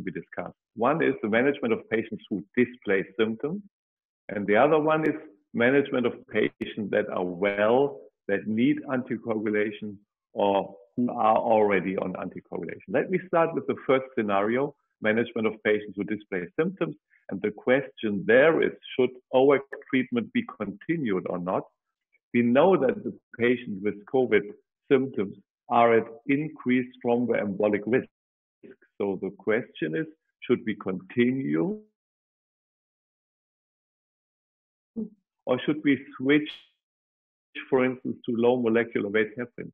to be discussed. One is the management of patients who display symptoms, and the other one is management of patients that are well, that need anticoagulation, or who are already on anticoagulation. Let me start with the first scenario, management of patients who display symptoms. And the question there is, should OAC treatment be continued or not? We know that the patients with COVID symptoms are at increased thromboembolic risk. So the question is, should we continue or should we switch, for instance, to low molecular weight heparin?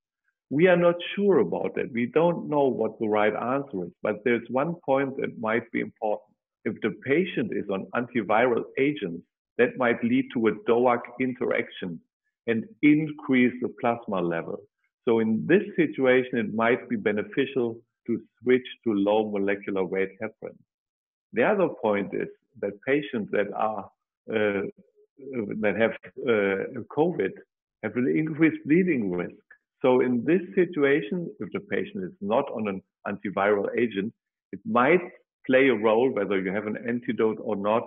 We are not sure about that. We don't know what the right answer is, but there's one point that might be important. If the patient is on antiviral agents, that might lead to a DOAC interaction and increase the plasma level. So in this situation, it might be beneficial to switch to low molecular weight heparin. The other point is that patients that are uh, that have uh, COVID have an increased bleeding risk. So in this situation, if the patient is not on an antiviral agent, it might play a role whether you have an antidote or not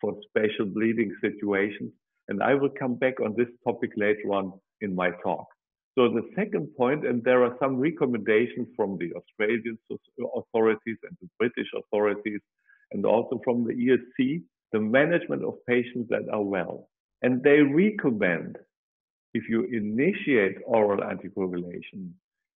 for special bleeding situations. And I will come back on this topic later on in my talk. So the second point, and there are some recommendations from the Australian authorities and the British authorities, and also from the ESC, the management of patients that are well. And they recommend if you initiate oral anticoagulation,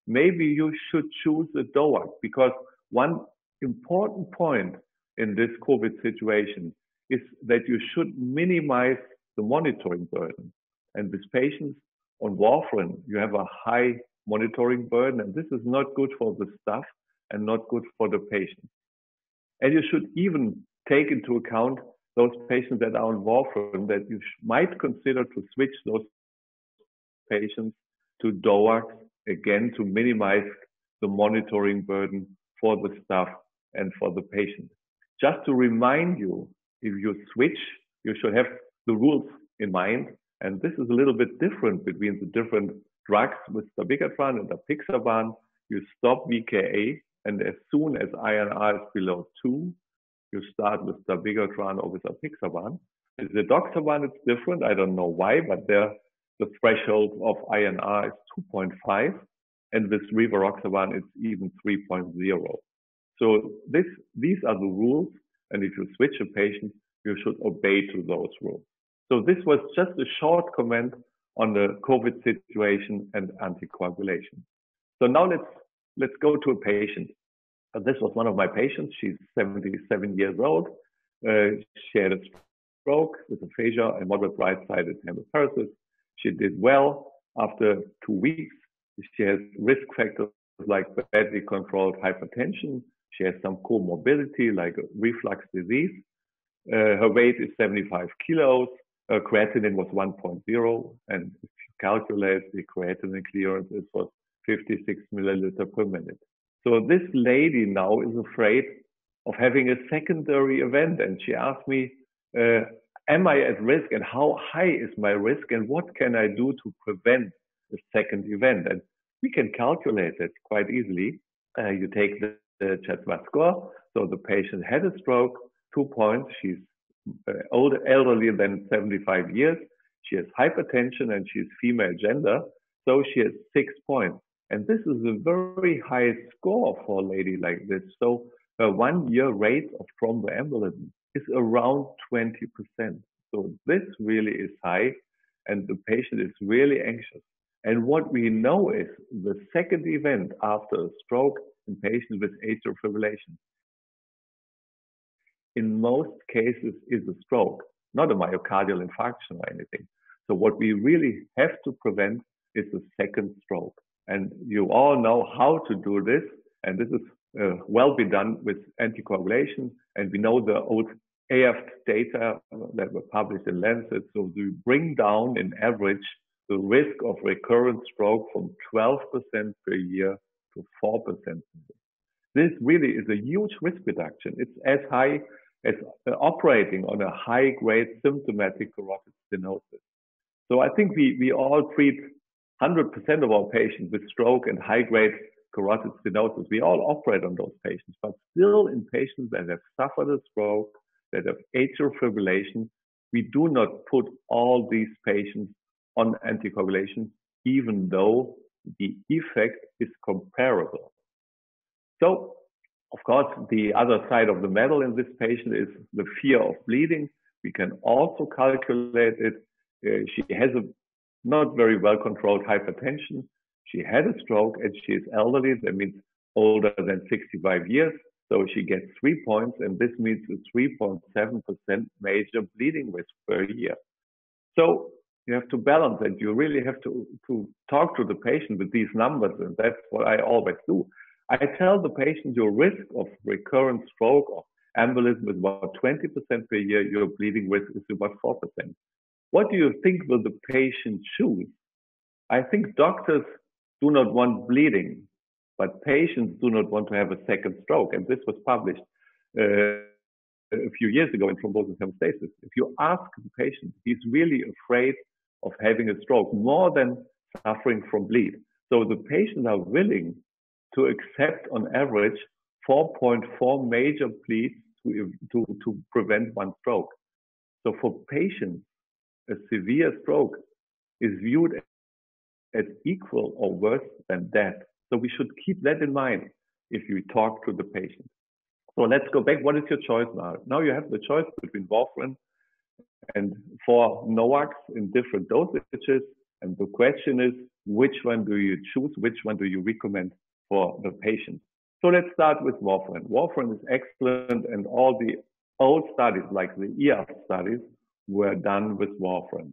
maybe you should choose a DOAC because one important point in this COVID situation is that you should minimize the monitoring burden. And with patients on warfarin, you have a high monitoring burden, and this is not good for the staff and not good for the patient. And you should even take into account those patients that are on warfarin that you might consider to switch those patients to DOACs, again, to minimize the monitoring burden for the staff and for the patient. Just to remind you, if you switch, you should have the rules in mind. And this is a little bit different between the different drugs with the dabigatran and the apixaban. You stop VKA, and as soon as INR is below 2, you start with the dabigatran or with the apixaban. With the edoxaban, it's different. I don't know why, but there the threshold of INR is 2.5, and with rivaroxaban, it's even 3.0. So this, these are the rules, and if you switch a patient, you should obey to those rules. So this was just a short comment on the COVID situation and anticoagulation. So now let's let's go to a patient. Uh, this was one of my patients. She's 77 years old. Uh, she had a stroke with aphasia and moderate right-sided hemiparesis. She did well after two weeks. She has risk factors like badly controlled hypertension. She has some comorbidity like reflux disease. Uh, her weight is 75 kilos. Her creatinine was 1.0. And if you calculate the creatinine clearance, it was 56 milliliter per minute. So this lady now is afraid of having a secondary event. And she asked me, uh, am I at risk and how high is my risk and what can I do to prevent the second event? And we can calculate it quite easily. Uh, you take the, the CHA2DS2-VASc score. So the patient had a stroke, two points. She's uh, Uh, older, elderly than 75 years. She has hypertension and she's female gender. So she has six points. And this is a very high score for a lady like this. So her one year rate of thromboembolism is around 20%. So this really is high and the patient is really anxious. And what we know is the second event after a stroke in patients with atrial fibrillation in most cases is a stroke, not a myocardial infarction or anything. So what we really have to prevent is a second stroke. And you all know how to do this. And this is uh, well be done with anticoagulation. And we know the old AF data that were published in Lancet. So we bring down in average the risk of recurrent stroke from 12% per year to 4%. This really is a huge risk reduction. It's as high as uh, operating on a high grade symptomatic carotid stenosis. So I think we, we all treat 100% of our patients with stroke and high grade carotid stenosis. We all operate on those patients, but still in patients that have suffered a stroke, that have atrial fibrillation, we do not put all these patients on anticoagulation, even though the effect is comparable. So, of course, the other side of the medal in this patient is the fear of bleeding. We can also calculate it. Uh, she has a not very well controlled hypertension. She had a stroke and she is elderly. That means older than 65 years. So she gets three points, and this means a 3.7% major bleeding risk per year. So you have to balance it. You really have to, to talk to the patient with these numbers, and that's what I always do. I tell the patient your risk of recurrent stroke or embolism is about 20% per year, your bleeding risk is about 4%. What do you think will the patient choose? I think doctors do not want bleeding, but patients do not want to have a second stroke. And this was published uh, a few years ago in thrombosis hemostasis. If you ask the patient, he's really afraid of having a stroke more than suffering from bleed. So the patients are willing to accept on average 4.4 major bleeds to, to, to prevent one stroke. So for patients, a severe stroke is viewed as equal or worse than death. So we should keep that in mind if you talk to the patient. So let's go back. What is your choice now? Now you have the choice between warfarin and four NOACs in different dosages. And the question is, which one do you choose? Which one do you recommend for the patient? So let's start with warfarin. Warfarin is excellent, and all the old studies, like the AF studies, were done with warfarin.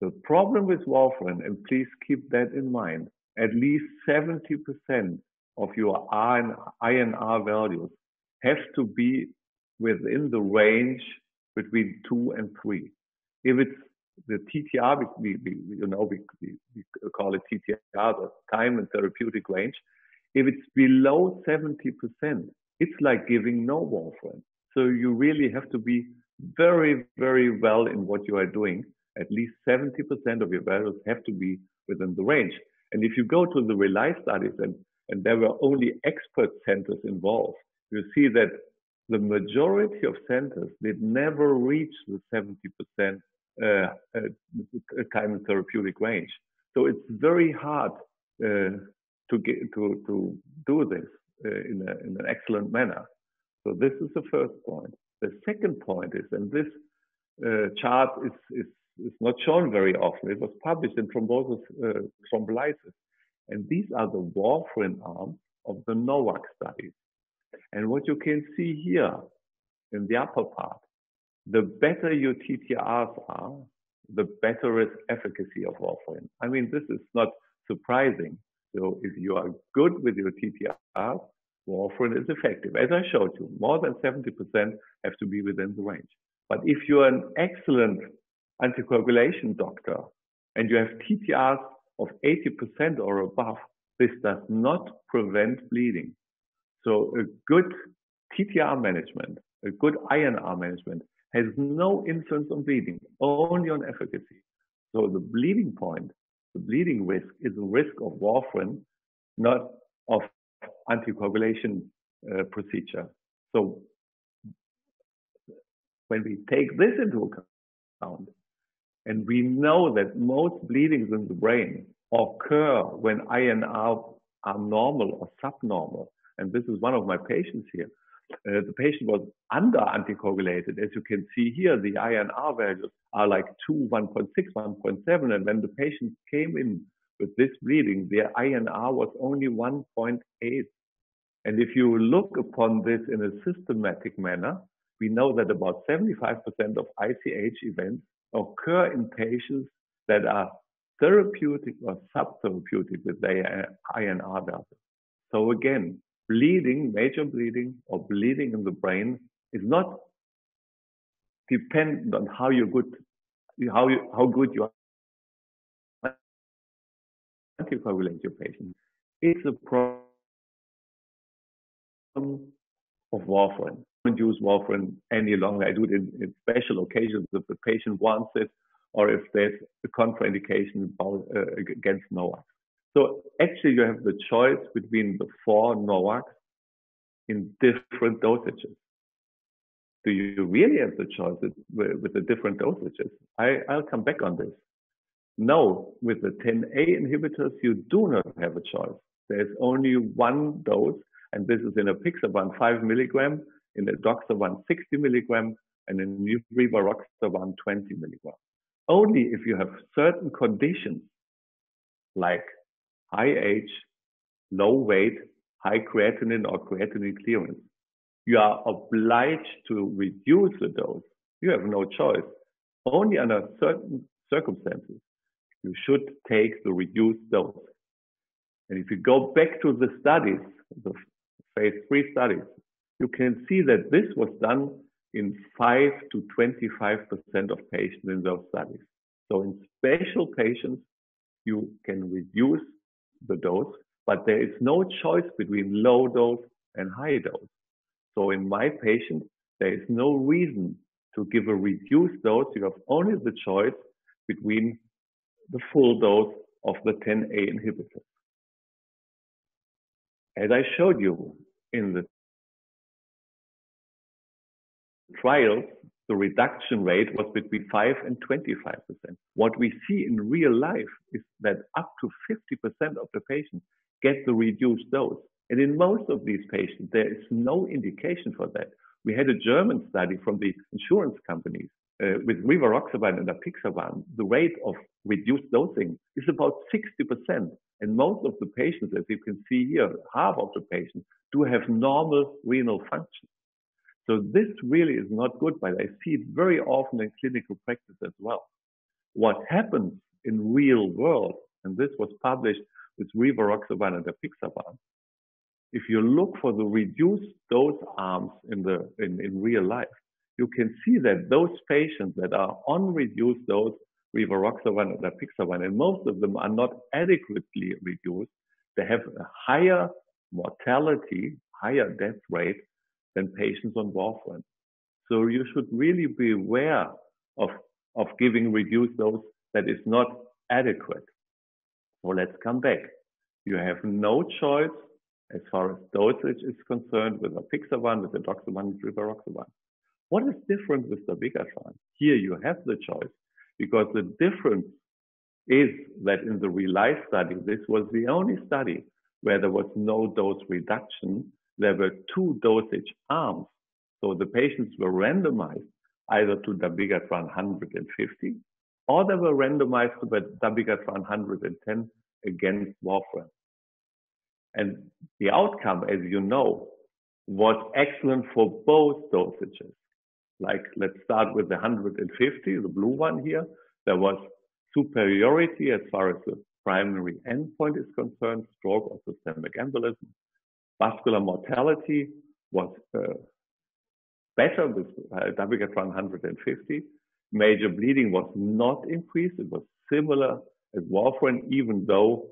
The problem with warfarin, and please keep that in mind, at least 70% of your INR values have to be within the range between two and three. If it's the TTR, we, we, you know, we, we call it TTR, the time and therapeutic range. If it's below 70%, it's like giving no warfarin. So you really have to be very, very well in what you are doing. At least 70% of your values have to be within the range. And if you go to the RELY studies, and, and there were only expert centers involved, you see that the majority of centers did never reach the 70% uh, uh, time and therapeutic range. So it's very hard uh, to get to to do this uh, in, a, in an excellent manner. So this is the first point. The second point is, and this uh, chart is, is, is not shown very often. It was published in thrombosis uh, thrombolysis, and these are the warfarin arms of the NOAC studies. And what you can see here in the upper part, the better your TTRs are, the better is efficacy of warfarin. I mean, this is not surprising. So if you are good with your TTR, warfarin is effective. As I showed you, more than 70% have to be within the range. But if you're an excellent anticoagulation doctor and you have TTRs of 80% or above, this does not prevent bleeding. So a good TTR management, a good INR management has no influence on bleeding, only on efficacy. So the bleeding point the bleeding risk is a risk of warfarin, not of anticoagulation uh, procedure. So when we take this into account, and we know that most bleedings in the brain occur when INR are normal or subnormal, and this is one of my patients here. Uh, the patient was under anticoagulated. As you can see here, the INR values are like 2, 1.6, 1.7. And when the patient came in with this bleeding, their INR was only 1.8. And if you look upon this in a systematic manner, we know that about 75% of ICH events occur in patients that are therapeutic or subtherapeutic with their INR values. So again, bleeding, major bleeding or bleeding in the brain is not dependent on how you good, how you, how good you are anticoagulate your patient. It's a problem of warfarin. I don't use warfarin any longer. I do it in, in, special occasions if the patient wants it or if there's a contraindication about, uh, against NOAC. So actually, you have the choice between the four NOACs in different dosages. Do you really have the choice with, the different dosages? I, I'll come back on this. No, with the 10A inhibitors, you do not have a choice. There's only one dose, and this is in apixaban 5 milligram, in edoxaban 60 milligram, and in rivaroxaban 20 milligram. Only if you have certain conditions like high age, low weight, high creatinine or creatinine clearance, you are obliged to reduce the dose. You have no choice. Only under certain circumstances, you should take the reduced dose. And if you go back to the studies, the phase three studies, you can see that this was done in 5 to 25% of patients in those studies. So in special patients, you can reduce the dose, but there is no choice between low dose and high dose. So in my patients, there is no reason to give a reduced dose. You have only the choice between the full dose of the 10A inhibitor. As I showed you in the trials, the reduction rate was between 5 and 25%. What we see in real life is that up to 50% of the patients get the reduced dose. And in most of these patients, there is no indication for that. We had a German study from the insurance companies uh, with rivaroxaban and apixaban. The rate of reduced dosing is about 60%. And most of the patients, as you can see here, half of the patients do have normal renal function. So this really is not good, but I see it very often in clinical practice as well. What happens in real world, and this was published with rivaroxaban and apixaban, if you look for the reduced dose arms in the in, in real life, you can see that those patients that are on reduced dose rivaroxaban and apixaban, and most of them are not adequately reduced, they have a higher mortality, higher death rate than patients on warfarin. So you should really be aware of, of giving reduced dose that is not adequate. So let's come back. You have no choice as far as dosage is concerned with apixaban, with edoxaban, with rivaroxaban. What is different with the dabigatran? Here you have the choice because the difference is that in the RELY study, this was the only study where there was no dose reduction. There were two dosage arms. So the patients were randomized either to dabigatran 150 or they were randomized to dabigatran 110 against warfarin. And the outcome, as you know, was excellent for both dosages. Like, let's start with the 150, the blue one here. There was superiority as far as the primary endpoint is concerned, stroke or systemic embolism. Vascular mortality was uh, better with uh, dabigatran 150. Major bleeding was not increased. It was similar as warfarin, even though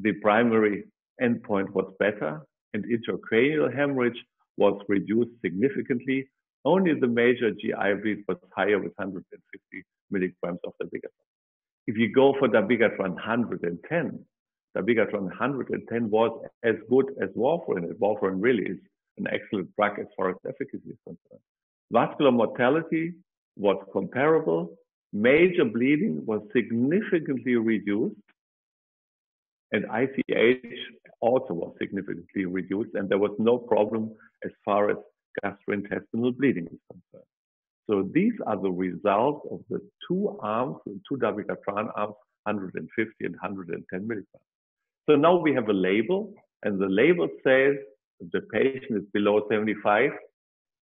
the primary endpoint was better and intracranial hemorrhage was reduced significantly. Only the major GI bleed was higher with 150 milligrams of dabigatran. If you go for dabigatran 110, dabigatran 110 was as good as warfarin. Warfarin really is an excellent drug as far as efficacy is concerned. Vascular mortality was comparable. Major bleeding was significantly reduced and ICH also was significantly reduced, and there was no problem as far as gastrointestinal bleeding is concerned. So these are the results of the two arms, the two dabigatran arms, 150 and 110 milligrams. So now we have a label, and the label says the patient is below 75,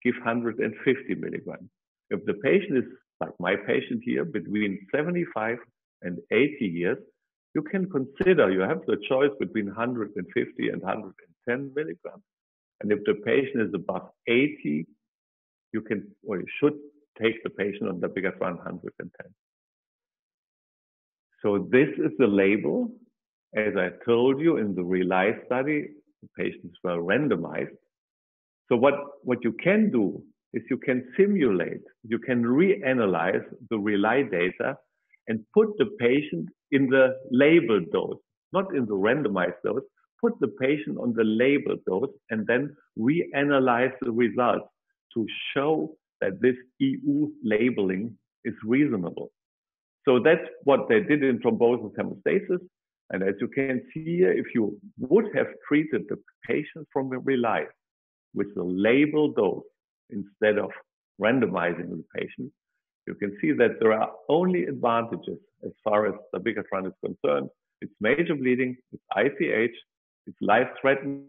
give 150 milligrams. If the patient is like my patient here, between 75 and 80 years, you can consider, you have the choice between 150 and 110 milligrams. And if the patient is above 80, you can, or you should take the patient on dabigatran 110. So this is the label. As I told you in the RELY study, the patients were randomized. So what, what you can do is you can simulate, you can reanalyze the RELY data and put the patient in the labeled dose. not in the randomized dose, put the patient on the labeled dose and then reanalyze the results to show that this EU labeling is reasonable. So that's what they did in thrombosis hemostasis. And as you can see here, if you would have treated the patient from RELIFE with the label dose instead of randomizing the patient, you can see that there are only advantages as far as the dabigatran is concerned. It's major bleeding, it's ICH, it's life-threatening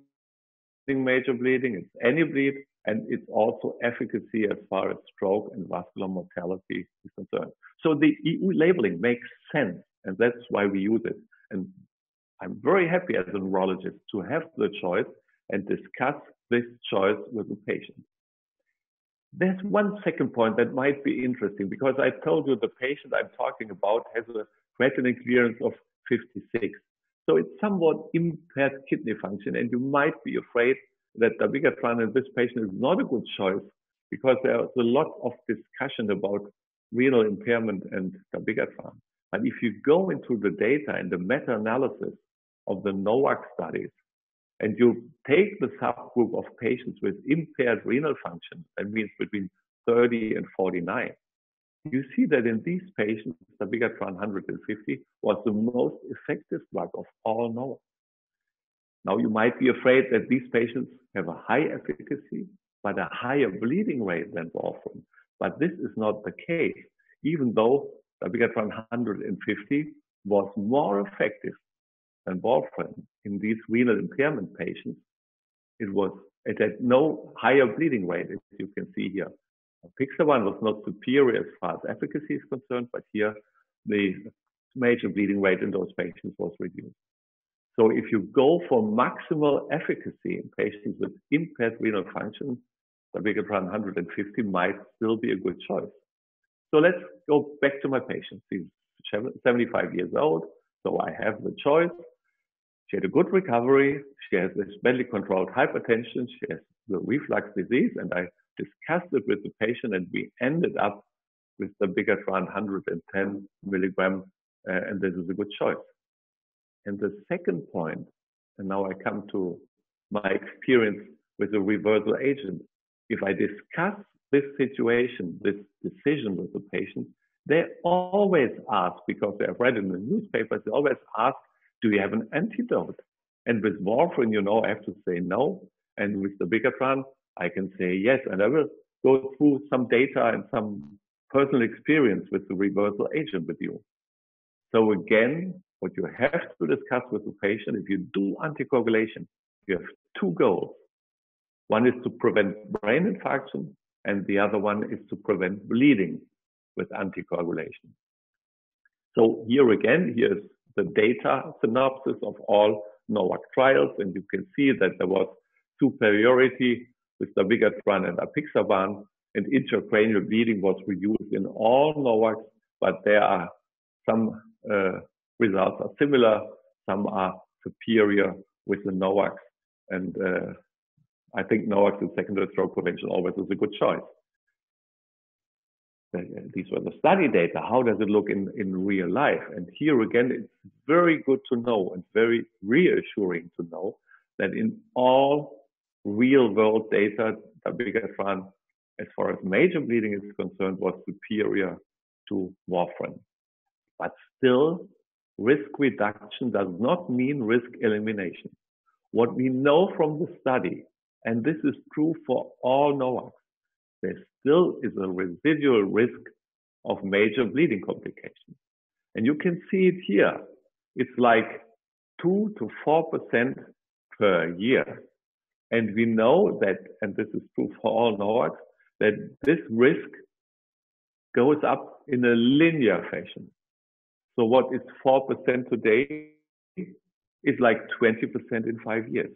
major bleeding, it's any bleed, and it's also efficacy as far as stroke and vascular mortality is concerned. So the EU labeling makes sense, and that's why we use it. And I'm very happy as a neurologist to have the choice and discuss this choice with the patient. There's one second point that might be interesting because I told you the patient I'm talking about has a creatinine clearance of 56. So it's somewhat impaired kidney function, and you might be afraid that dabigatran in this patient is not a good choice because there's a lot of discussion about renal impairment and dabigatran. But if you go into the data and the meta-analysis of the NOAC studies, and you take the subgroup of patients with impaired renal function, that means between 30 and 49, you see that in these patients, dabigatran 150 was the most effective drug of all NOAC. Now, you might be afraid that these patients have a high efficacy, but a higher bleeding rate than warfarin. But this is not the case, even though dabigatran 150 was more effective than warfarin in these renal impairment patients. It was it had no higher bleeding rate, as you can see here. Apixaban was not superior as far as efficacy is concerned, but here the major bleeding rate in those patients was reduced. So if you go for maximal efficacy in patients with impaired renal function, dabigatran 150 might still be a good choice. So let's go back to my patient. She's 75 years old, so I have the choice. She had a good recovery. She has this badly controlled hypertension. She has the reflux disease, and I discussed it with the patient, and we ended up with the dabigatran 110 milligram, uh, and this is a good choice. And the second point, and now I come to my experience with a reversal agent. If I discuss this situation, this decision with the patient, they always ask, because they have read in the newspapers, they always ask, do you have an antidote? And with warfarin, you know, I have to say no. And with dabigatran, I can say yes. And I will go through some data and some personal experience with the reversal agent with you. So again, what you have to discuss with the patient, if you do anticoagulation, you have two goals. One is to prevent brain infarction, and the other one is to prevent bleeding with anticoagulation. So here again, here's the data synopsis of all NOAC trials, and you can see that there was superiority with dabigatran and apixaban, and intracranial bleeding was reduced in all NOACs, but there are some uh, results are similar, some are superior with the NOACs. And uh, I think NOACs in secondary stroke prevention always is a good choice. Uh, these were the study data. How does it look in, in real life? And here again, it's very good to know and very reassuring to know that in all real world data, dabigatran, as far as major bleeding is concerned, was superior to warfarin. But still, risk reduction does not mean risk elimination. What we know from the study, and this is true for all NOACs, there still is a residual risk of major bleeding complications. And you can see it here. It's like 2 to 4% per year. And we know that, and this is true for all NOACs, that this risk goes up in a linear fashion. So what is 4% today is like 20% in five years.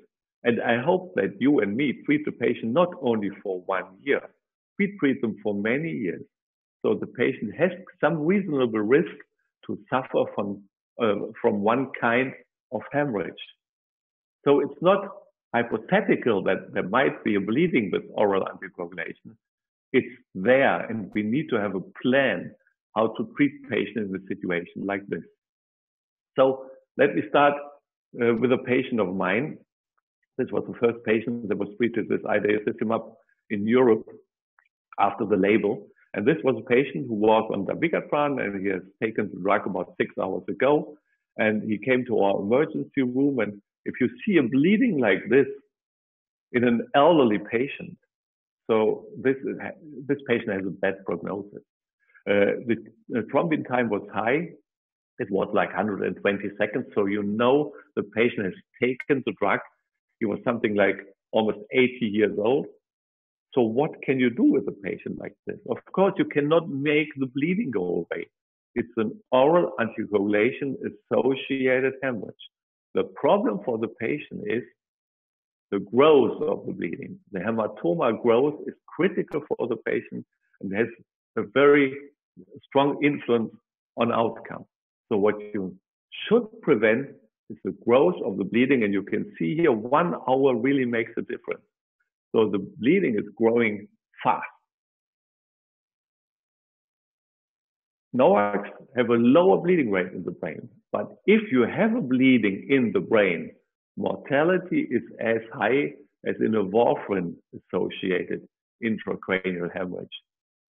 And I hope that you and me treat the patient not only for one year, we treat them for many years. So the patient has some reasonable risk to suffer from, uh, from one kind of hemorrhage. So it's not hypothetical that there might be a bleeding with oral anticoagulation. It's there, and we need to have a plan how to treat patients in a situation like this. So let me start uh, with a patient of mine. This was the first patient that was treated with idarucizumab in Europe after the label. And this was a patient who was on dabigatran and he has taken the drug about six hours ago. And he came to our emergency room. And if you see a bleeding like this in an elderly patient, so this, this patient has a bad prognosis. Uh, the thrombin time was high. It was like 120 seconds. So you know the patient has taken the drug. He was something like almost 80 years old. So what can you do with a patient like this? Of course, you cannot make the bleeding go away. It's an oral anticoagulation associated hemorrhage. The problem for the patient is the growth of the bleeding. The hematoma growth is critical for the patient and has a very strong influence on outcome. So what you should prevent is the growth of the bleeding. And you can see here one hour really makes a difference. So the bleeding is growing fast. NOACs have a lower bleeding rate in the brain. But if you have a bleeding in the brain, mortality is as high as in a warfarin associated intracranial hemorrhage.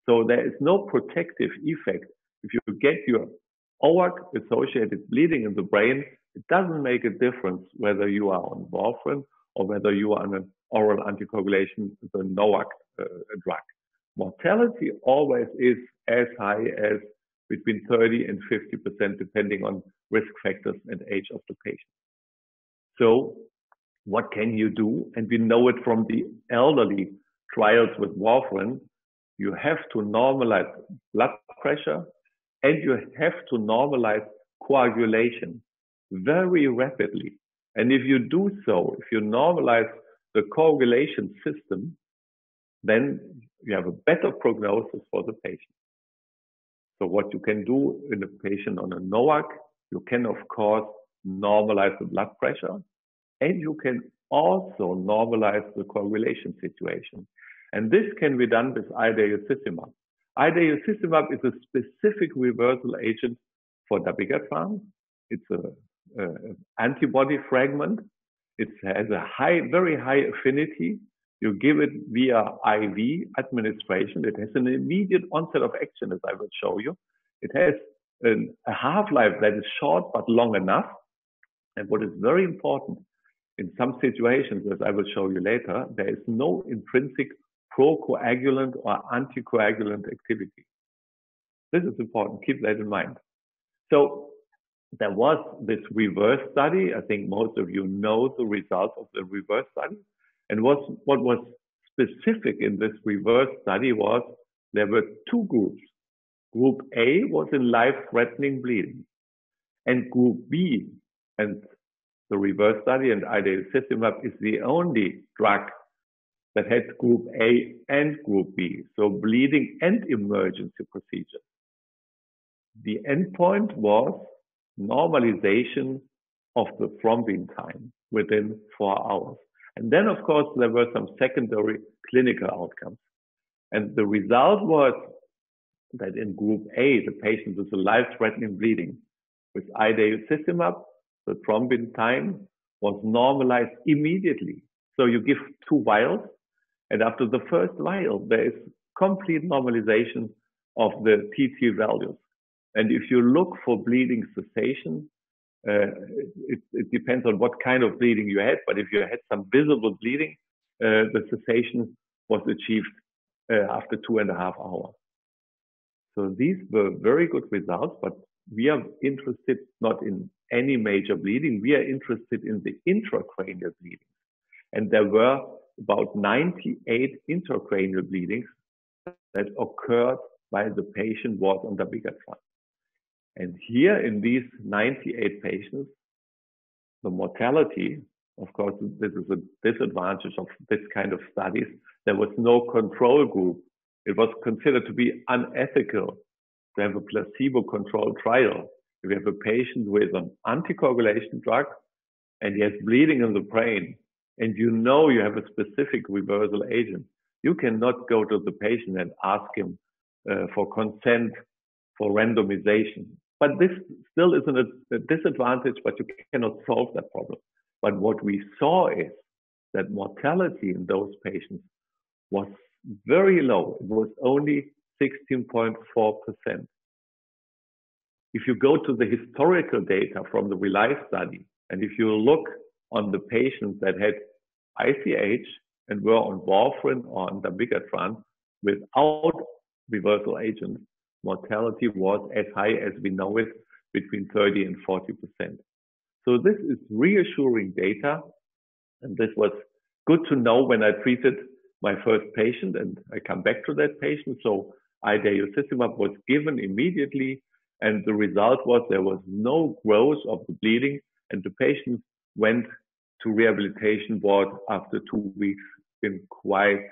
So there is no protective effect. If you get your OAC associated bleeding in the brain, it doesn't make a difference whether you are on warfarin or whether you are on an oral anticoagulation, the NOAC uh, drug. Mortality always is as high as between 30 and 50%, depending on risk factors and age of the patient. So what can you do? And we know it from the elderly trials with warfarin. You have to normalize blood pressure and you have to normalize coagulation very rapidly. And if you do so, if you normalize the coagulation system, then you have a better prognosis for the patient. So what you can do in a patient on a NOAC, you can of course normalize the blood pressure and you can also normalize the coagulation situation. And this can be done with idarucizumab. Idarucizumab is a specific reversal agent for dabigatran. It's an Uh, antibody fragment. It has a high, very high affinity. You give it via IV administration. It has an immediate onset of action, as I will show you. It has an, a half-life that is short but long enough. And what is very important, in some situations, as I will show you later, there is no intrinsic procoagulant or anticoagulant activity. This is important. Keep that in mind. So there was this reverse study. I think most of you know the results of the reverse study. And what, what was specific in this reverse study was there were two groups. Group A was in life-threatening bleeding, and Group B, and the reverse study and idarucizumab is the only drug that had group A and group B, so bleeding and emergency procedure. The endpoint was normalization of the thrombin time within four hours. And then, of course, there were some secondary clinical outcomes. And the result was that in group A, the patient with a life-threatening bleeding with idarucizumab, the thrombin time was normalized immediately. So you give two vials and after the first vial, there is complete normalization of the TT values. And if you look for bleeding cessation, uh, it, it, depends on what kind of bleeding you had, but if you had some visible bleeding, uh, the cessation was achieved uh, after two and a half hours. So these were very good results, but we are interested not in any major bleeding. We are interested in the intracranial bleeding. And there were about 98 intracranial bleedings that occurred while the patient was on dabigatran. And here in these 98 patients, the mortality, of course, this is a disadvantage of this kind of studies. There was no control group. It was considered to be unethical to have a placebo controlled trial. If you have a patient with an anticoagulation drug and he has bleeding in the brain, and you know you have a specific reversal agent, you cannot go to the patient and ask him uh, for consent for randomization. But this still is a disadvantage, but you cannot solve that problem. But what we saw is that mortality in those patients was very low. It was only 16.4%. If you go to the historical data from the RELY study, and if you look on the patients that had ICH and were on warfarin or on dabigatran without reversal agent, mortality was as high as we know it, between 30 and 40 percent. So this is reassuring data, and this was good to know when I treated my first patient, and I come back to that patient. So idarucizumab was given immediately, and the result was there was no growth of the bleeding, and the patient went to rehabilitation ward after two weeks in quite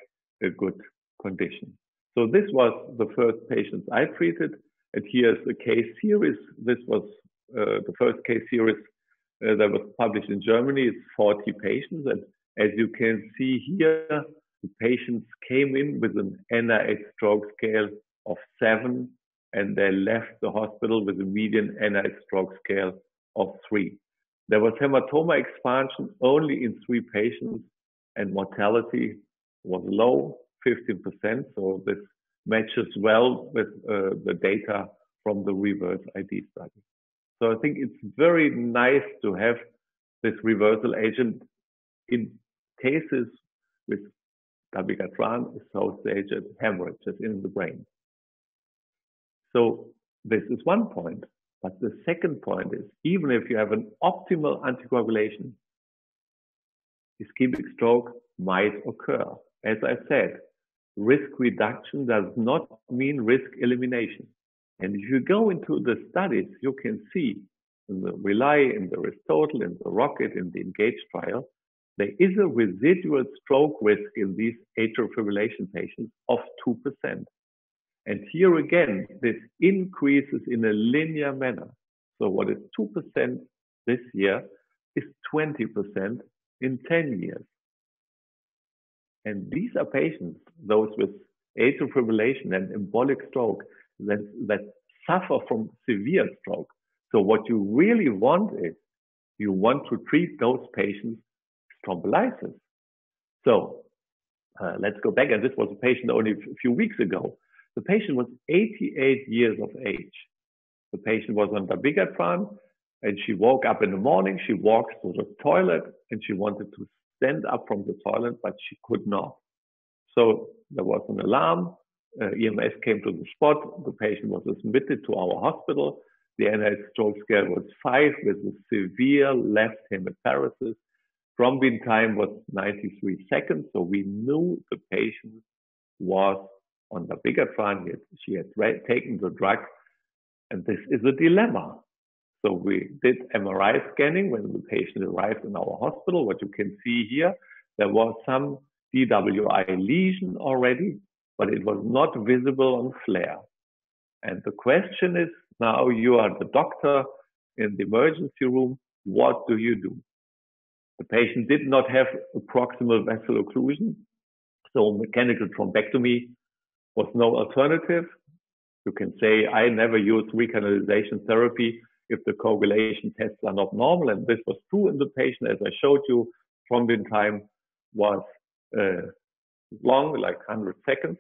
a good condition. So this was the first patient I treated, and here's the case series. This was uh, the first case series uh, that was published in Germany. It's 40 patients, and as you can see here, the patients came in with an NIH stroke scale of seven, and they left the hospital with a median NIH stroke scale of three. There was hematoma expansion only in three patients, and mortality was low, 15%. So this matches well with uh, the data from the reverse AD study. So I think it's very nice to have this reversal agent in cases with dabigatran associated hemorrhages in the brain. So this is one point. But the second point is, even if you have an optimal anticoagulation, ischemic stroke might occur. As I said, risk reduction does not mean risk elimination. And if you go into the studies, you can see in the RELY, in the Aristotle, in the ROCKET, in the ENGAGE trial, there is a residual stroke risk in these atrial fibrillation patients of 2%. And here again, this increases in a linear manner. So what is 2% this year is 20% in 10 years. And these are patients, those with atrial fibrillation and embolic stroke, that, that suffer from severe stroke. So what you really want is you want to treat those patients thrombolysis. So uh, let's go back, and this was a patient only a few weeks ago. The patient was 88 years of age. The patient was on dabigatran, and she woke up in the morning. She walked to the toilet, and she wanted to stand up from the toilet, but she could not. So there was an alarm. Uh, EMS came to the spot. The patient was admitted to our hospital. The NIH stroke scale was five with a severe left hemiparesis. Thrombin time was 93 seconds, so we knew the patient was on the dabigatran. She had taken the drug, and this is a dilemma. So we did MRI scanning when the patient arrived in our hospital. What you can see here, there was some DWI lesion already, but it was not visible on FLAIR. And the question is now you are the doctor in the emergency room. What do you do? The patient did not have a proximal vessel occlusion, so mechanical thrombectomy was no alternative. You can say, I never use recanalization therapy if the coagulation tests are not normal. And this was true in the patient. As I showed you, thrombin time was uh, long, like 100 seconds.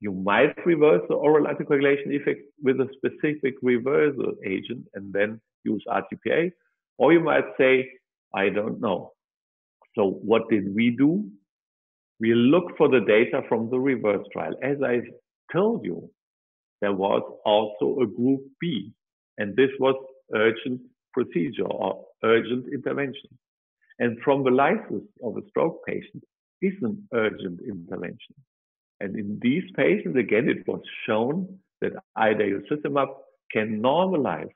You might reverse the oral anticoagulation effect with a specific reversal agent and then use RTPA. Or you might say, I don't know. So what did we do? We look for the data from the reverse trial. As I told you, there was also a group B, and this was urgent procedure or urgent intervention. And from the thrombolysis of a stroke patient is an urgent intervention. And in these patients, again, it was shown that idarucizumab can normalize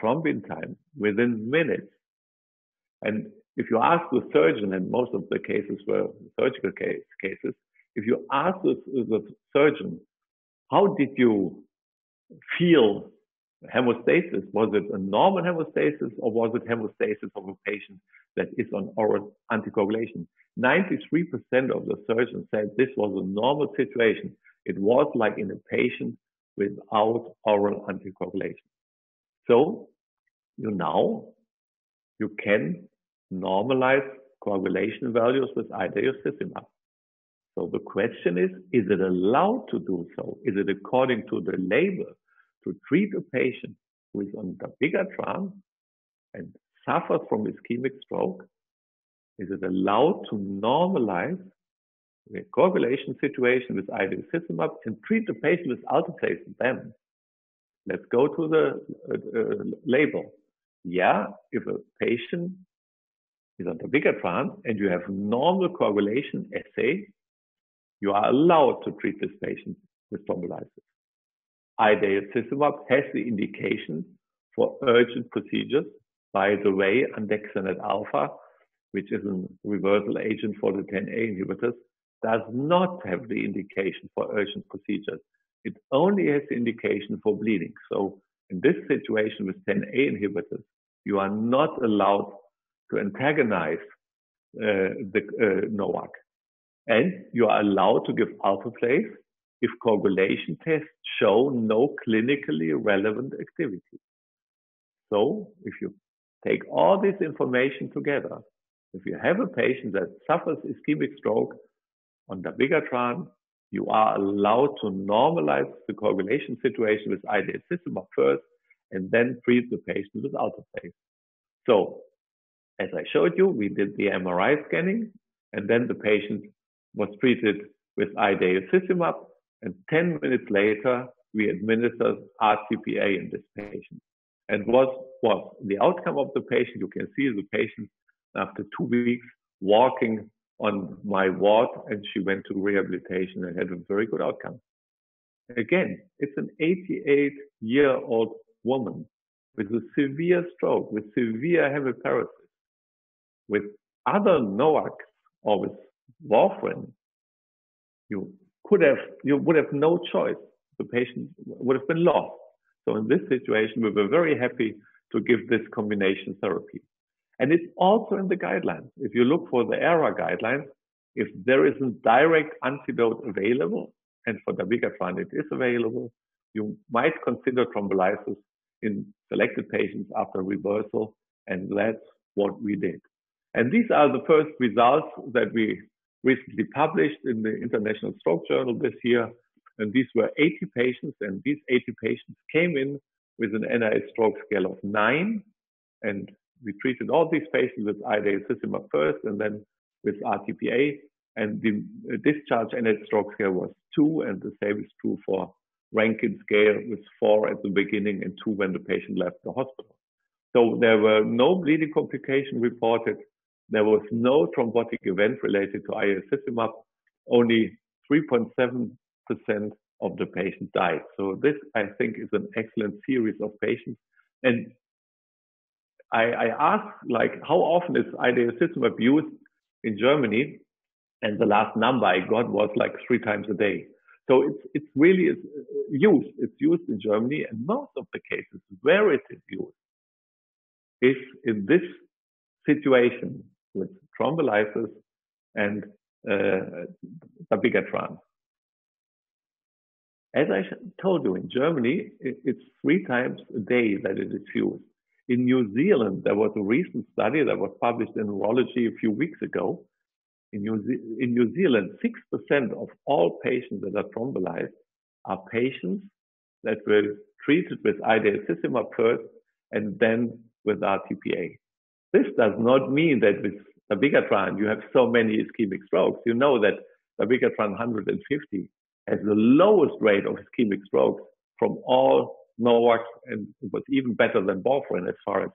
thrombin time within minutes. And if you ask the surgeon, and most of the cases were surgical case, cases, if you ask the, the surgeon, how did you feel hemostasis? Was it a normal hemostasis or was it hemostasis of a patient that is on oral anticoagulation? 93% of the surgeons said this was a normal situation. It was like in a patient without oral anticoagulation. So you now you can normalize coagulation values with idarucizumab. So the question is, is it allowed to do so? Is it according to the label to treat a patient who is on the bigger dabigatran and suffers from ischemic stroke? Is it allowed to normalize the coagulation situation with idarucizumab and treat the patient with alteplase then? Let's go to the uh, uh, label. Yeah, if a patient is on the bigger dabigatran and you have normal coagulation assay, you are allowed to treat this patient with thrombolysis. Idarucizumab has the indication for urgent procedures. By the way, andexanet alfa, which is a reversal agent for the 10A inhibitors, does not have the indication for urgent procedures. It only has the indication for bleeding. So in this situation with 10A inhibitors, you are not allowed to antagonize uh, the uh, NOAC. And you are allowed to give alteplase if coagulation tests show no clinically relevant activity. So if you take all this information together, if you have a patient that suffers ischemic stroke on the dabigatran, you are allowed to normalize the coagulation situation with idarucizumab first and then treat the patient with alteplase. So as I showed you, we did the MRI scanning and then the patient was treated with idarucizumab, and 10 minutes later, we administered RTPA in this patient. And what was the outcome of the patient? You can see the patient after two weeks walking on my ward, and she went to rehabilitation and had a very good outcome. Again, it's an 88 year old woman with a severe stroke, with severe hemiparesis, with other NOACs or with warfarin, you could have, you would have no choice. The patient would have been lost. So in this situation, we were very happy to give this combination therapy. And it's also in the guidelines. If you look for the EHRA guidelines, if there is a direct antidote available, and for dabigatran it is available, you might consider thrombolysis in selected patients after reversal, and that's what we did. And these are the first results that we recently published in the International Stroke Journal this year. And these were 80 patients, and these 80 patients came in with an NIH stroke scale of nine. And we treated all these patients with idarucizumab first and then with RTPA. And the discharge NIH stroke scale was two, and the same is true for Rankin scale with four at the beginning and two when the patient left the hospital. So there were no bleeding complication reported. There was no thrombotic event related to idarucizumab. Only 3.7% of the patient died. So this, I think, is an excellent series of patients. And I, I asked, like, how often is idarucizumab used in Germany? And the last number I got was like three times a day. So it's it's really it's uh, used. It's used in Germany, and most of the cases where it is used is in this situation with thrombolysis and uh, dabigatran. As I told you, in Germany, it's three times a day that it is used. In New Zealand, there was a recent study that was published in Neurology a few weeks ago. In New, Ze- in New Zealand, 6% of all patients that are thrombolyzed are patients that were treated with idarucizumab first and then with RTPA. This does not mean that with dabigatran you have so many ischemic strokes. You know that dabigatran 150 has the lowest rate of ischemic strokes from all NOACs and was even better than warfarin as far as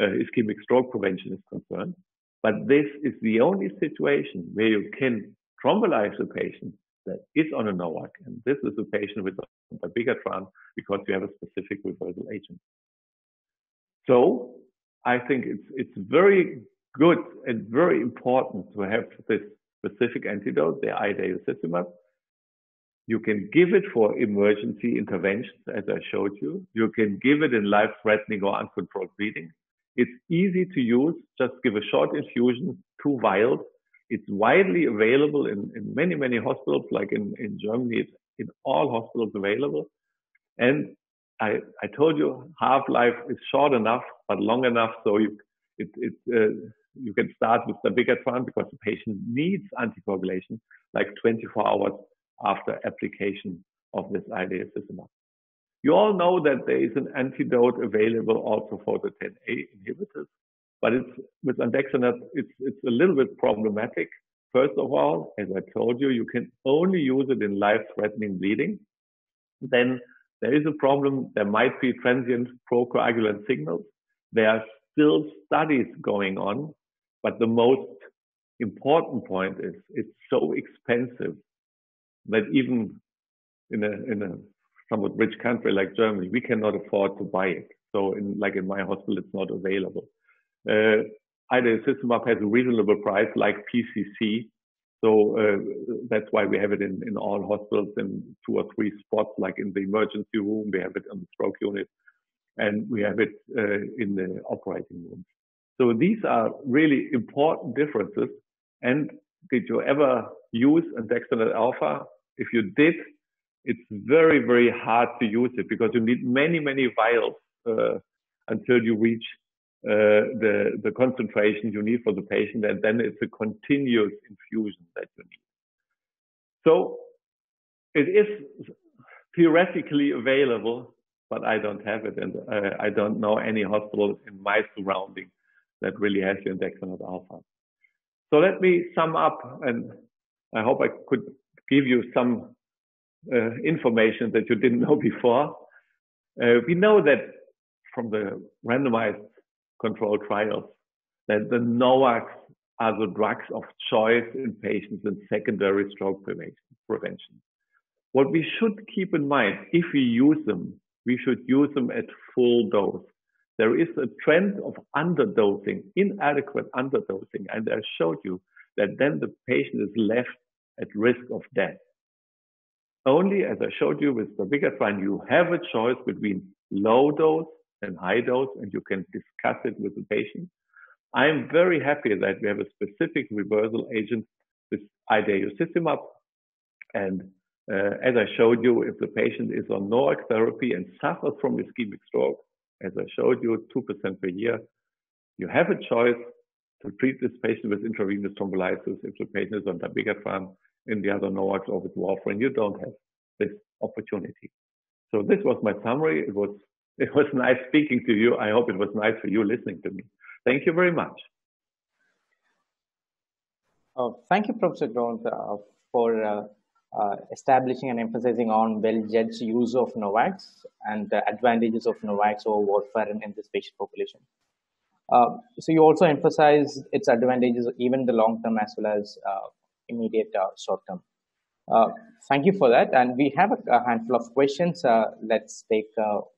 uh, ischemic stroke prevention is concerned. But this is the only situation where you can thrombolyze a patient that is on a NOAC. And this is a patient with dabigatran because you have a specific reversal agent. So I think it's it's very good and very important to have this specific antidote, the idarucizumab. You can give it for emergency interventions, as I showed you. You can give it in life-threatening or uncontrolled bleeding. It's easy to use. Just give a short infusion, two vials. It's widely available in, in many, many hospitals, like in, in Germany, it's in all hospitals available. And I, I told you half life is short enough, but long enough so you it, it uh, you can start with the dabigatran because the patient needs anticoagulation like 24 hours after application of this idarucizumab. You all know that there is an antidote available also for the 10A inhibitors, but it's with andexanet, it's, it's a little bit problematic. First of all, as I told you, you can only use it in life-threatening bleeding. Then there is a problem. There might be transient procoagulant signals. There are still studies going on, but the most important point is it's so expensive that even in a in a somewhat rich country like Germany, we cannot afford to buy it. So, in like in my hospital, it's not available. Uh, idarucizumab has a reasonable price, like PCC. So uh, that's why we have it in, in all hospitals in two or three spots, like in the emergency room, we have it on the stroke unit, and we have it uh, in the operating room. So these are really important differences. And did you ever use andexanet alfa? If you did, it's very, very hard to use it because you need many, many vials uh, until you reach uh, the, the concentration you need for the patient. And then it's a continuous infusion that you need. So it is theoretically available, but I don't have it. And uh, I don't know any hospital in my surrounding that really has andexanet alfa. So let me sum up, and I hope I could give you some uh, information that you didn't know before. Uh, we know that from the randomized controlled trials that the NOACs are the drugs of choice in patients in secondary stroke prevention. What we should keep in mind, if we use them, we should use them at full dose. There is a trend of underdosing, inadequate underdosing, and I showed you that then the patient is left at risk of death. Only, as I showed you with the bigger dabigatran, you have a choice between low dose and high dose, and you can discuss it with the patient. I'm very happy that we have a specific reversal agent with idarucizumab. And uh, as I showed you, if the patient is on NOAC therapy and suffers from ischemic stroke, as I showed you, 2% per year, you have a choice to treat this patient with intravenous thrombolysis if the patient is on dabigatran in the other NOACs or with warfarin. You don't have this opportunity. So this was my summary. It was it was nice speaking to you. I hope it was nice for you listening to me. Thank you very much. Oh, thank you, Professor Grond, uh, for uh, uh, establishing and emphasizing on well-judged use of NOACs and the advantages of NOACs over warfarin in this patient population. Uh, so you also emphasize its advantages, even the long-term as well as uh, immediate uh, short-term. thank you for that. And we have a, a handful of questions. let's take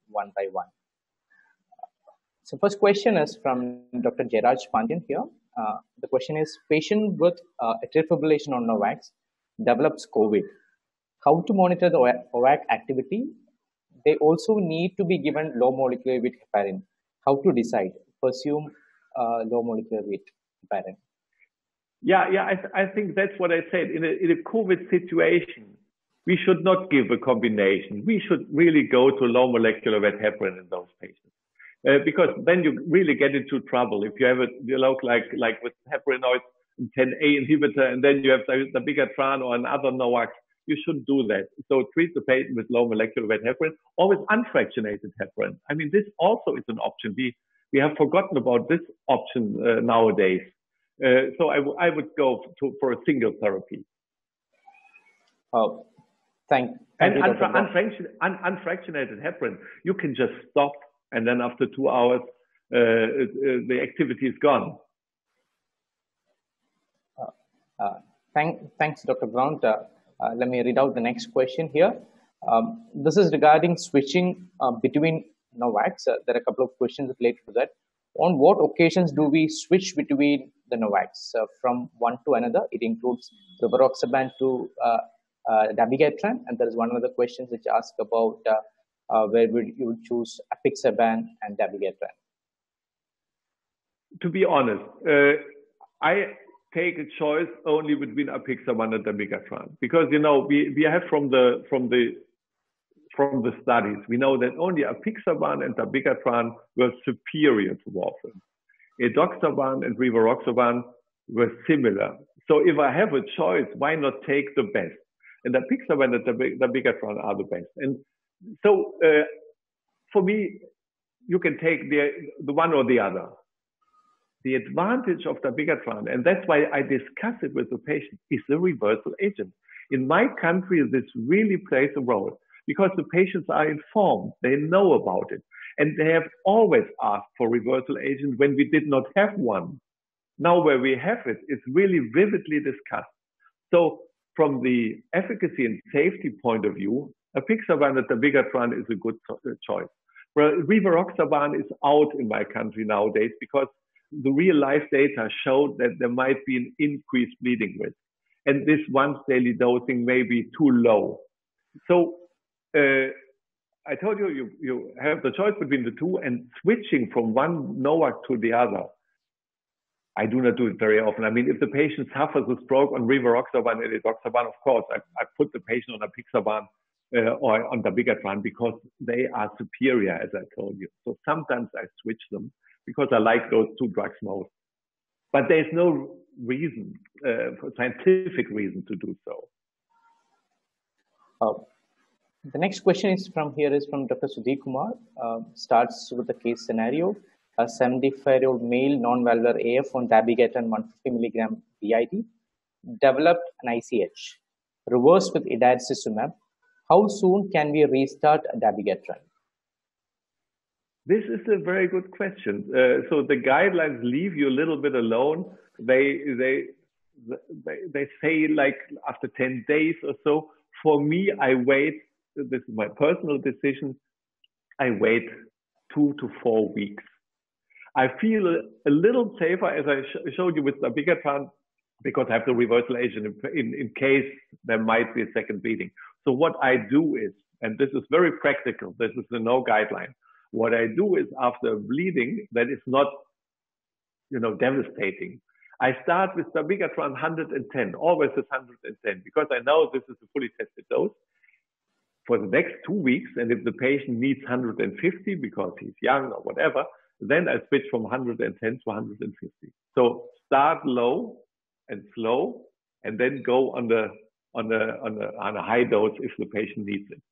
one by one. So first question is from Dr. Jairaj Pandyan here. Uh, the question is, patient with uh, atrial fibrillation on NOACs develops COVID. How to monitor the OAC activity? They also need to be given low molecular weight heparin. How to decide? Pursue uh, low molecular weight heparin. Yeah, yeah, I, th I think that's what I said. In a, in a COVID situation, we should not give a combination. We should really go to low molecular weight heparin in those patients. Uh, because then you really get into trouble. If you have a you know, like like with heparinoids, 10A inhibitor, and then you have the, the dabigatran or another NOAC, you shouldn't do that. So treat the patient with low molecular weight heparin or with unfractionated heparin. I mean, this also is an option. We we have forgotten about this option uh, nowadays. Uh, so I, I would go to, for a single therapy. Oh, Thank, thank and unfra unfractionated, un unfractionated heparin, you can just stop, and then after two hours, uh, uh, the activity is gone. Uh, uh thank, thanks, Dr. Brown. Uh, uh, let me read out the next question here. Um, this is regarding switching between NOACs. there are a couple of questions related to that. On what occasions do we switch between the NOACs from one to another? It includes rivaroxaban to uh, dabigatran, and there is one other question which asks about uh, uh, where would you choose apixaban and dabigatran. To be honest, uh, I take a choice only between apixaban and dabigatran because you know we, we have from the from the from the studies. We know that only apixaban and dabigatran were superior to warfarin. Edoxaban and rivaroxaban were similar. So if I have a choice, why not take the best? And the and dabigatran are the best. And so uh, for me, you can take the, the one or the other. The advantage of the bigger one, and that's why I discuss it with the patient, is the reversal agent. In my country, this really plays a role because the patients are informed. They know about it. And they have always asked for reversal agent when we did not have one. Now where we have it, it's really vividly discussed. So from the efficacy and safety point of view, apixaban and dabigatran is a good choice. Well, rivaroxaban is out in my country nowadays because the real life data showed that there might be an increased bleeding risk. And this once daily dosing may be too low. So uh, I told you, you, you have the choice between the two and switching from one NOAC to the other. I do not do it very often. I mean, if the patient suffers a stroke on rivaroxaban and edoxaban, of course, I, I put the patient on apixaban uh, or on the dabigatran because they are superior, as I told you. So sometimes I switch them because I like those two drugs most. But there's no reason, uh, scientific reason to do so. Uh, the next question is from here is from Dr. Sudhir Kumar. Uh, starts with the case scenario. A 75-year-old male non-valvular AF on dabigatran 150 milligram BID developed an ICH, reversed with idarucizumab. How soon can we restart dabigatran? This is a very good question. Uh, so the guidelines leave you a little bit alone. They they they, they say like after 10 days or so. For me, I wait. This is my personal decision. I wait two to four weeks. I feel a, little safer, as I sh showed you with the bigger dabigatran, because I have the reversal agent in, in, in case there might be a second bleeding. So what I do is, and this is very practical, this is the no guideline. What I do is after bleeding that is not, you know, devastating, I start with dabigatran 110, always with 110, because I know this is a fully tested dose for the next two weeks. And if the patient needs 150 because he's young or whatever, then I switch from 110 to 150. So start low and slow, and then go on the on the on, the, on a high dose if the patient needs it.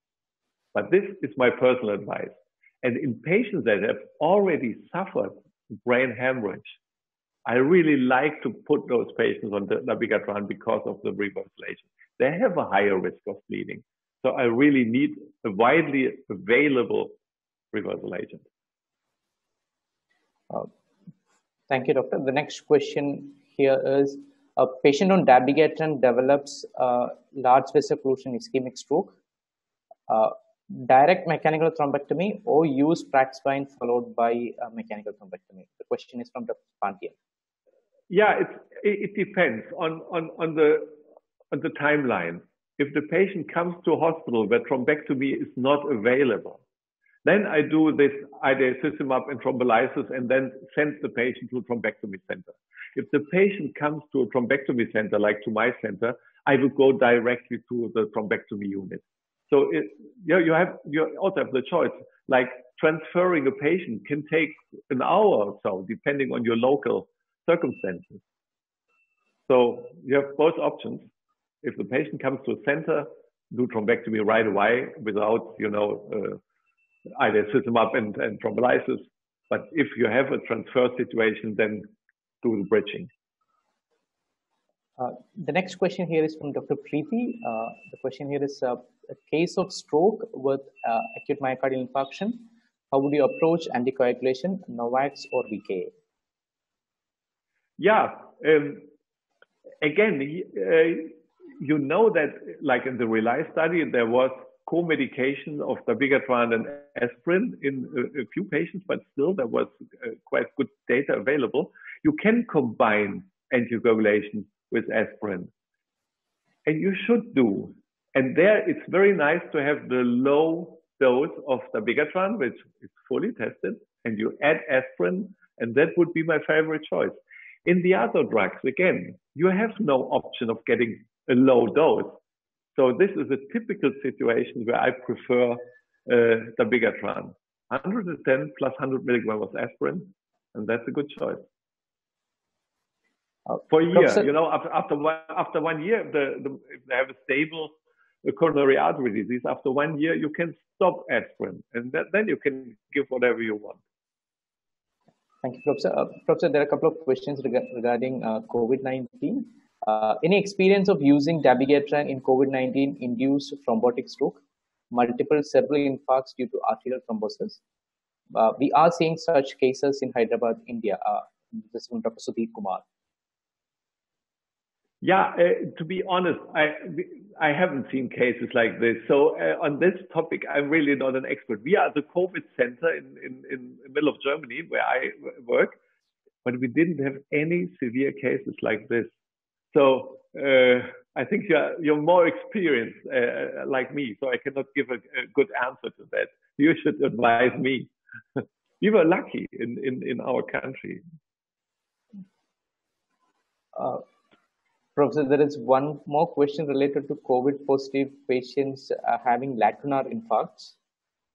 But this is my personal advice. And in patients that have already suffered brain hemorrhage, I really like to put those patients on the because of the reversal agent. They have a higher risk of bleeding. So I really need a widely available reversal agent. Uh, thank you, doctor. The next question here is, a patient on dabigatran develops a large vessel occlusion ischemic stroke. Uh, direct mechanical thrombectomy or use Praxbind followed by mechanical thrombectomy? The question is from Dr. Pandya. Yeah, it, it depends on, on, on, the, on the timeline. If the patient comes to a hospital where thrombectomy is not available, then I do this idarucizumab and thrombolysis and then send the patient to a thrombectomy center. If the patient comes to a thrombectomy center, like to my center, I will go directly to the thrombectomy unit. So it, you, you have you also have the choice. Like transferring a patient can take an hour or so, depending on your local circumstances. So you have both options. If the patient comes to a center, do thrombectomy right away without, you know, uh, idarucizumab and, and thrombolysis. But if you have a transfer situation, then do the bridging. Uh, the next question here is from Dr. Preeti. Uh, the question here is uh, a case of stroke with uh, acute myocardial infarction. How would you approach anticoagulation, NOACs or VKA? Yeah, um, again, uh, you know that like in the RE-LY study, there was co-medication of dabigatran and aspirin in a, a, few patients, but still there was uh, quite good data available. You can combine anticoagulation with aspirin. And you should do. And there it's very nice to have the low dose of dabigatran, which is fully tested, and you add aspirin, and that would be my favorite choice. In the other drugs, again, you have no option of getting a low dose. So this is a typical situation where I prefer uh, dabigatran. 110 plus 100 milligrams of aspirin, and that's a good choice. Uh, For a year, you know, after after one, after one year, the, the, if they have a stable coronary artery disease, after one year, you can stop aspirin, and that, then you can give whatever you want. Thank you, Professor. Uh, Professor, there are a couple of questions reg regarding uh, COVID-19. Uh, any experience of using dabigatran in COVID-19 induced thrombotic stroke, multiple cerebral infarcts due to arterial thrombosis? Uh, we are seeing such cases in Hyderabad, India. Uh, this is from Dr. Sudhir Kumar. Yeah, uh, to be honest, I I haven't seen cases like this. So uh, on this topic, I'm really not an expert. We are the COVID center in, in, in the middle of Germany where I work, but we didn't have any severe cases like this. So uh, I think you're you're more experienced uh, like me, so I cannot give a, a, good answer to that. You should advise me. we were lucky in in in our country. Uh, Professor, there is one more question related to COVID positive patients uh, having lacunar infarcts.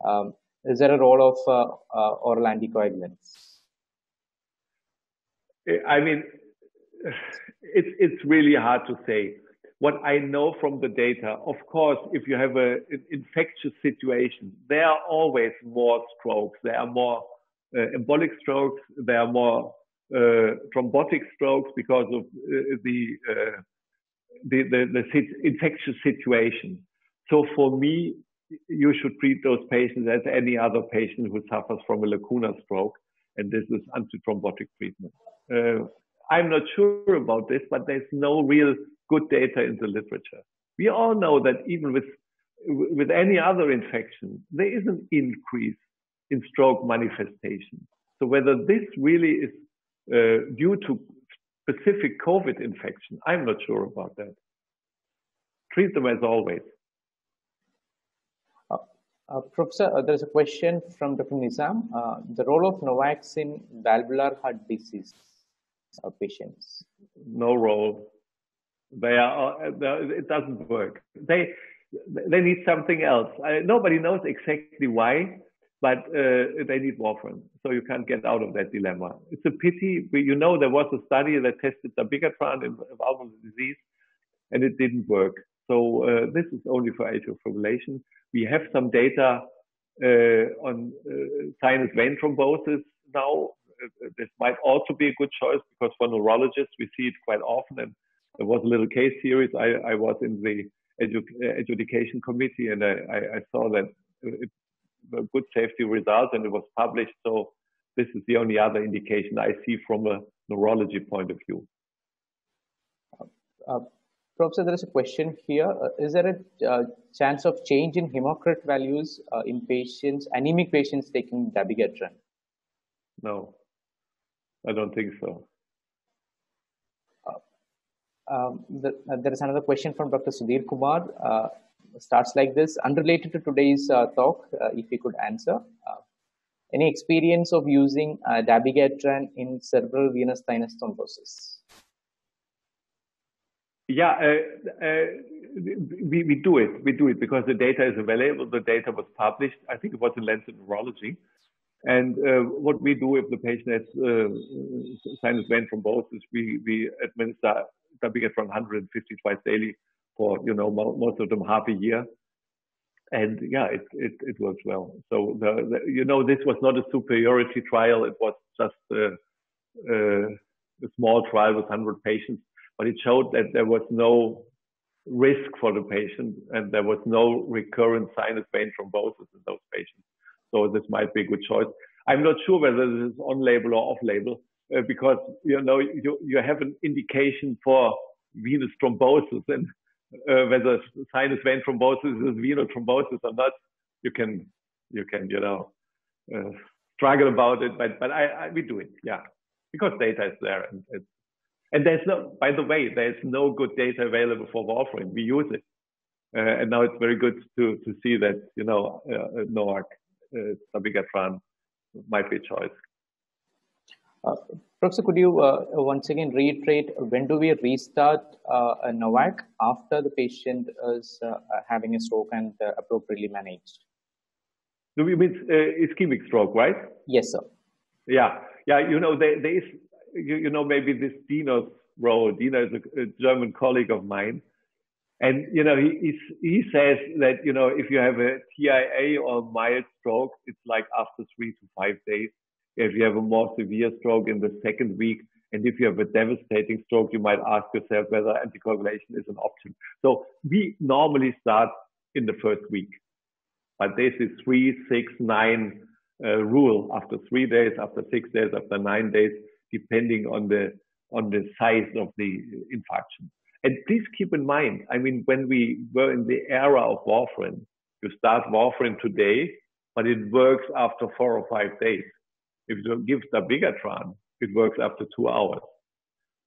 Um, is there a role of uh, uh, oral anticoagulants? I mean, it's it's really hard to say. What I know from the data, of course, if you have a, an infectious situation, there are always more strokes. There are more uh, embolic strokes. There are more uh, thrombotic strokes because of uh, the, uh, the, the, the infectious situation. So for me, you should treat those patients as any other patient who suffers from a lacunar stroke, and this is antithrombotic treatment. Uh, I'm not sure about this, but there's no real good data in the literature. We all know that even with with any other infection, there is an increase in stroke manifestation. So whether this really is uh, due to specific COVID infection. I'm not sure about that. Treat them as always. Uh, uh, Professor, uh, there's a question from Dr. Nizam. Uh, the role of Novavax in valvular heart disease uh, patients? No role. They are. it doesn't work. They they need something else. nobody knows exactly why but uh, they need warfarin. So you can't get out of that dilemma. It's a pity. You know, there was a study that tested the dabigatran in valvular disease, and it didn't work. So uh, this is only for atrial fibrillation. We have some data uh, on uh, sinus vein thrombosis now. Uh, this might also be a good choice because for neurologists we see it quite often. And there was a little case series. I, I was in the edu education committee, and I, I, I saw that it good safety results and it was published. So this is the only other indication I see from a neurology point of view. Uh, Professor, there is a question here. Uh, is there a uh, chance of change in hematocrit values uh, in patients, anemic patients taking dabigatran? No, I don't think so. Uh, um, the, there is another question from Dr. Sudhir Kumar starts like this. Unrelated to today's uh, talk, uh, if you could answer, uh, any experience of using uh, dabigatran in cerebral venous sinus thrombosis? Yeah, uh, uh, we, we do it. We do it because the data is available. The data was published. I think it was in Lancet Neurology. And what we do if the patient has sinus vein thrombosis, we, we administer dabigatran 150 twice daily for you know most of them half a year. And yeah it it, it works well. So the, the, you know this was not a superiority trial. It was just a, a, a, small trial with 100 patients but it showed that there was no risk for the patient and there was no recurrent sinus vein thrombosis in those patients. So this might be a good choice. I'm not sure whether this is on label or off label uh, because you know you, you have an indication for venous thrombosis and uh, whether sinus vein thrombosis is venous thrombosis or not, you can you can you know uh, struggle about it, but but I, I, we do it, yeah, because data is there and it's, and there's no by the way there's no good data available for warfarin. We use it, uh, and now it's very good to to see that you know uh, NOAC, uh, dabigatran might be a choice. Uh, Professor, could you uh, once again reiterate when do we restart uh, a NOAC after the patient is uh, having a stroke and uh, appropriately managed? Do you mean ischemic stroke, right? Yes, sir. Yeah, yeah. You know, there, there is, you, you, know, maybe this Diener's role. Diener is a, a German colleague of mine, and you know, he he says that you know, if you have a TIA or mild stroke, it's like after three to five days if you have a more severe stroke in the second week, and if you have a devastating stroke, you might ask yourself whether anticoagulation is an option. So we normally start in the first week, but this is three, six, nine uh, rule after three days, after six days, after nine days, depending on the on the size of the infarction. And please keep in mind, I mean, when we were in the era of warfarin, you start warfarin today, but it works after four or five days. If you give dabigatran, it works after two hours.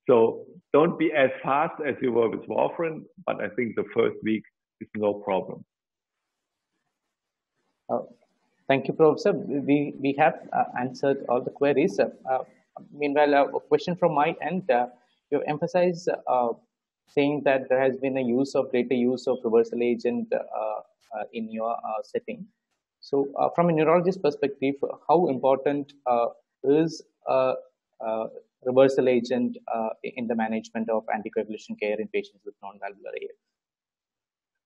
So don't be as fast as you were with warfarin, but I think the first week is no problem. Uh, thank you, Professor. We, we have uh, answered all the queries. Uh, uh meanwhile, uh, a question from my end. Uh, you emphasized saying that there has been a use of greater use of reversal agent in your setting. So, uh, from a neurologist perspective, how important uh, is a, a, reversal agent uh, in the management of anticoagulation care in patients with non-valvular AF?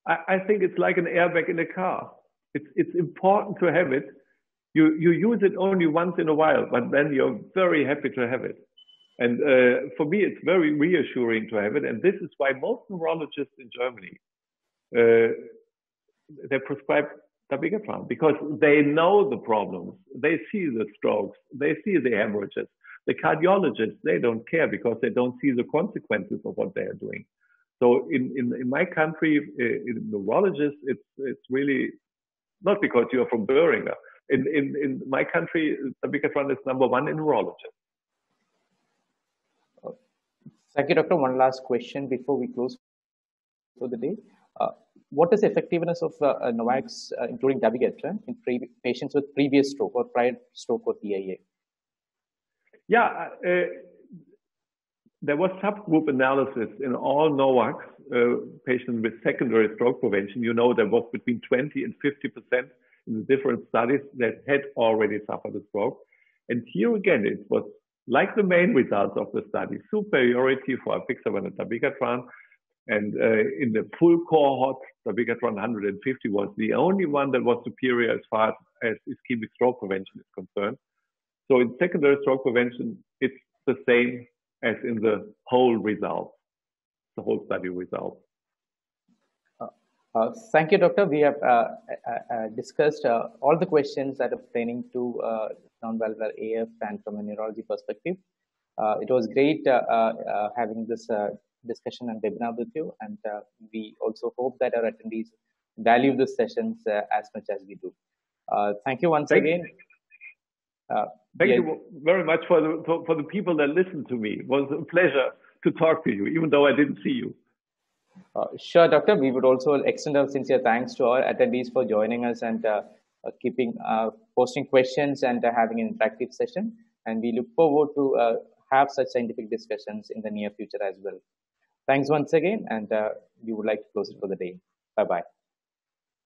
I, I think it's like an airbag in a car. It's it's important to have it. You you use it only once in a while, but then you're very happy to have it. And uh, for me, it's very reassuring to have it. And this is why most neurologists in Germany uh, they prescribe dabigatran because they know the problems. They see the strokes. They see the hemorrhages. The cardiologists, they don't care because they don't see the consequences of what they are doing. So in, in, in my country, uh, in neurologists, it's, it's really not because you are from Boehringer. In, in, in my country, dabigatran is number one in neurologists. Thank you, Doctor. One last question before we close for the day. Uh, what is the effectiveness of uh, uh NOACs, uh, including dabigatran, in patients with previous stroke or prior stroke or TIA? Yeah, there was subgroup analysis in all NOACs uh, patients with secondary stroke prevention. You know, there was between 20 and 50 percent in the different studies that had already suffered a stroke. And here again, it was like the main results of the study, superiority for apixaban and dabigatran and uh, in the full cohort, dabigatran 150 was the only one that was superior as far as ischemic stroke prevention is concerned. So in secondary stroke prevention, it's the same as in the whole result, the whole study result. Uh, uh, thank you, Doctor. We have uh, uh, uh discussed all the questions that are pertaining to non-valvular AF and from a neurology perspective. it was great having this discussion and webinar with you. And uh, we also hope that our attendees value the sessions uh, as much as we do. Uh, thank you once thank again. Uh, thank yeah. you very much for the, for, for, the people that listened to me. It was a pleasure to talk to you, even though I didn't see you. Uh, sure, Doctor. We would also extend our sincere thanks to our attendees for joining us and uh, keeping posting questions and having an interactive session. And we look forward to have such scientific discussions in the near future as well. Thanks once again, and uh, we would like to close it for the day. Bye bye.